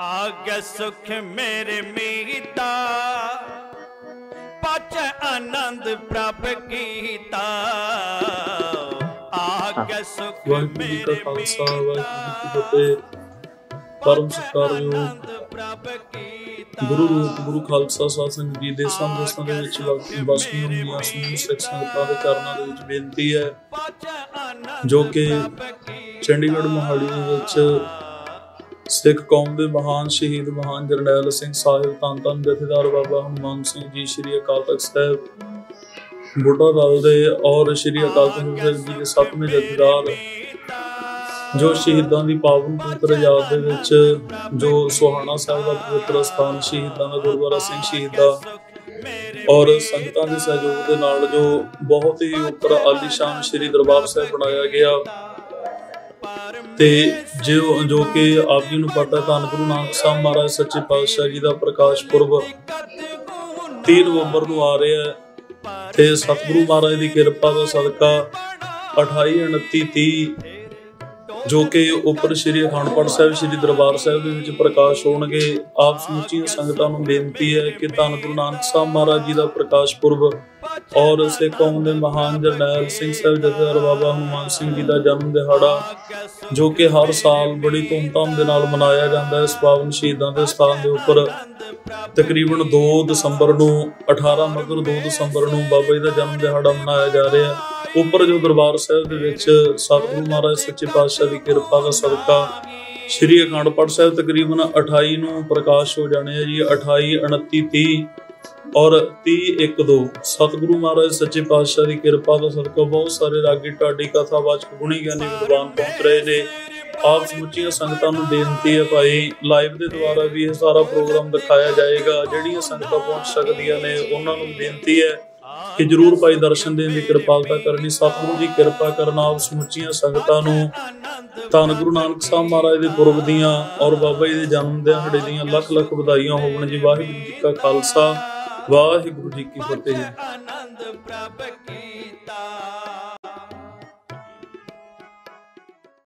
ਆਗ ਸੁਖ ਮੇਰੇ ਮੀਤਾ ਪਚ ਆਨੰਦ ਪ੍ਰਭ ਕੀਤਾ। ਆਗ ਸੁਖ ਮੇਰੇ ਮੀਤਾ ਪਰਮ ਸਤਿਕਾਰਯੋਗ ਗੁਰੂ ਰੂਪ ਗੁਰੂ ਖਾਲਸਾ ਸਾਧ ਸੰਗਤ ਜੀ ਦੇ ਸੰਦਰਸਾਂ ਦੇ ਵਿੱਚ ਬਸਮੀ ਹੁੰਦੀਆਂ ਸਮੂਹ ਸਿੱਖ ਸੰਗਤਾਂ ਦੇ ਚਰਨਾਂ ਦੇ ਵਿੱਚ ਬੇਨਤੀ ਹੈ ਜੋ ਕਿ। ਚੰਡੀਗੜ੍ਹ ਮੋਹਾਲੀ ਦੇ ਵਿੱਚ ਸਿੱਖ ਕੌਮ ਦੇ ਮਹਾਨ ਸ਼ਹੀਦ ਮਹਾਨ ਜਰਨੈਲ ਸਿੰਘ ਸਾਹਿਬ, ਧੰਨ ਧੰਨ ਜਥੇਦਾਰ ਬਾਬਾ ਹਨੂਮਾਨ ਸਿੰਘ ਜੀ, ਸ੍ਰੀ ਅਕਾਲ ਤਖਤ ਸਾਹਿਬ। ਬੁੱਢਾ ਦਲ ਦੇ ਔਰ ਸ੍ਰੀ ਅਕਾਲ ਤਖਤ ਸਾਹਿਬ ਜੀ ਦੇ ਸੱਤਵੇਂ ਜਥੇਦਾਰ, ਜੋ ਸ਼ਹੀਦਾਂ ਦੀ ਪਾਵਨ ਪਵਿੱਤਰ ਯਾਦ ਦੇ ਵਿੱਚ ਜੋ ਸੁਹਾਣਾ ਸਾਹਿਬ ਦਾ ਪਵਿੱਤਰ ਸਥਾਨ ਸ਼ਹੀਦਾਂ ਦਾ ਗੁਰਦੁਆਰਾ ਸਿੰਘ ਸ਼ਹੀਦਾ ਔਰ ਸੰਗਤਾਂ ਦੇ ਸਹਿਯੋਗ ਦੇ ਨਾਲ ਜੋ ਬਹੁਤ ਹੀ ਉੱਪਰ ਆਲੀਸ਼ਾਨ ਸ੍ਰੀ ਦਰਬਾਰ ਸਾਹਿਬ ਬਣਾਇਆ ਗਿਆ। ਤੇ ਜੋ ਜੋ ਕਿ ਆਪ ਜੀ ਨੂੰ ਪਤਾ, ਧੰਨ ਗੁਰੂ ਨਾਨਕ ਸਾਹਿਬ ਮਹਾਰਾਜ, ਸੱਚੇ ਪਾਤਸ਼ਾਹ ਜੀ ਦਾ ਪ੍ਰਕਾਸ਼ ਪੁਰਬ 3 ਨਵੰਬਰ ਨੂੰ ਆ ਰਿਹਾ ਹੈ ਤੇ ਸਤਿਗੁਰੂ ਮਹਾਰਾਜ ਦੀ ਕਿਰਪਾ ਦਾ ਸਦਕਾ 28 29 30 ਜੋ ਕਿ ਉੱਪਰ ਸ੍ਰੀ ਅਖੰਡ ਸਾਹਿਬ, ਸ੍ਰੀ ਦਰਬਾਰ ਸਾਹਿਬ ਦੇ ਵਿੱਚ ਪ੍ਰਕਾਸ਼ ਹੋਣਗੇ। ਆਪ ਸਮੁੱਚੀਆਂ ਸੰਗਤਾਂ ਨੂੰ ਬੇਨਤੀ ਹੈ ਕਿ ਧੰਨ ਗੁਰੂ ਨਾਨਕ ਸਾਹਿਬ ਮਹਾਰਾਜ ਜੀ ਦਾ ਪ੍ਰਕਾਸ਼ ਪੁਰਬ ਔਰ ਸਿੱਖ ਕੌਮ ਦੇ ਮਹਾਨ ਜਰਨੈਲ ਸਿੰਘ ਸਾਹਿਬ ਜਥੇਦਾਰ ਬਾਬਾ ਹਨੂਮਾਨ ਸਿੰਘ ਜੀ ਦਾ ਜਨਮ ਦਿਹਾੜਾ, ਜੋ ਕਿ ਹਰ ਸਾਲ ਬੜੀ ਧੂਮਧਾਮ ਦੇ ਨਾਲ ਮਨਾਇਆ ਜਾਂਦਾ ਹੈ, ਇਸ ਪਾਵਨ ਸ਼ਹੀਦਾਂ ਦੇ ਸਥਾਨ ਦੇ ਉੱਪਰ। ਤਕਰੀਬਨ 2 ਦਸੰਬਰ ਨੂੰ 18 ਮਗਰ 2 ਦਸੰਬਰ ਨੂੰ ਬਾਬਾ ਜੀ ਦਾ ਜਨਮ ਦਿਹਾੜਾ ਮਨਾਇਆ ਜਾ ਰਿਹਾ ਹੈ। ਉੱਪਰ ਜੋ ਦਰਬਾਰ ਸਾਹਿਬ ਦੇ ਵਿੱਚ ਸਤਿਗੁਰੂ ਮਹਾਰਾਜ ਸੱਚੇ ਪਾਤਸ਼ਾਹ ਦੀ ਕਿਰਪਾ ਦਾ ਸਦਕਾ, ਸ਼੍ਰੀ ਅਖੰਡ ਪਾਠ ਸਾਹਿਬ ਤਕਰੀਬਨ 28 ਨੂੰ ਪ੍ਰਕਾਸ਼ ਹੋ ਜਾਣੇ ਆ ਜੀ 28 29 30 ਔਰ 30 1 2 ਸਤਿਗੁਰੂ ਮਹਾਰਾਜ ਸੱਚੇ ਪਾਤਸ਼ਾਹ ਦੀ ਕਿਰਪਾ ਦਾ ਸਦਕਾ ਬਹੁਤ ਸਾਰੇ ਰਾਗੀ ਢਾਡੀ ਕਥਾਵਾਚਕ ਗੁਣੀ ਗਿਆਨੀ ਵਿਦਵਾਨ ਪਹੁੰਚ ਰਹੇ ਨੇ। ਆਪ ਸਮੁੱਚੀਆਂ ਸੰਗਤਾਂ ਨੂੰ ਬੇਨਤੀ ਹੈ ਭਾਈ ਲਾਈਵ ਦੇ ਦੁਆਰਾ ਵੀ ਇਹ ਸਾਰਾ ਪ੍ਰੋਗਰਾਮ ਦਿਖਾਇਆ ਜਾਏਗਾ। ਜਿਹੜੀਆਂ ਸੰਗਤਾਂ ਪਹੁੰਚ ਸਕਦੀਆਂ ਨੇ, ਉਹਨਾਂ ਨੂੰ ਬੇਨਤੀ ਹੈ ਕਿ ਜਰੂਰ ਭਾਈ ਦਰਸ਼ਨ ਦੇਣ ਦੀ ਕਿਰਪਾਲਤਾ ਕਰਨੀ। ਸਤਿਗੁਰੂ ਜੀ ਕਿਰਪਾ ਕਰਨਾ ਆਪ ਸਮੁੱਚੀਆਂ ਸੰਗਤਾਂ ਨੂੰ। ਧੰਨ ਗੁਰੂ ਨਾਨਕ ਸਾਹਿਬ ਮਹਾਰਾਜ ਦੇ ਪੁਰਬ ਦੀਆਂ ਔਰ ਬਾਬਾ ਜੀ ਦੇ ਜਨਮ ਦਿਹਾੜੇ ਦੀਆਂ ਲੱਖ ਲੱਖ ਵਧਾਈਆਂ ਹੋਵਣ ਜੀ। ਵਾਹਿਗੁਰੂ ਜੀ ਕਾ ਖਾਲਸਾ। ਵਾਹਿਗੁਰੂ ਜੀ ਕੀ ਫਤਿਹ ਜੀ।